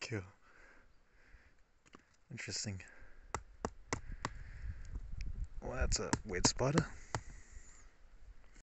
Cool. Interesting. Well, that's a weird spider.